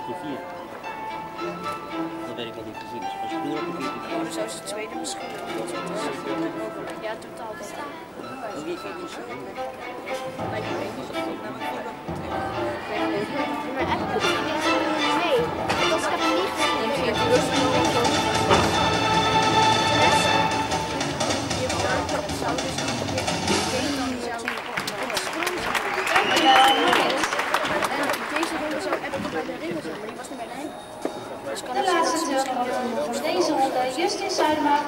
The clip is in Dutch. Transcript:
14-4. Dat weet ik wel niet precies. Was het vroeger of 14-4? Dus is het tweede misschien. Ja, totaal. Hoe wie gaat dus? Maar ik weet niet. Maar echt Nee, dat heb ik niet gezien. Deze bij de laatste deelnemer voor deze ronde, Justin Zuidema,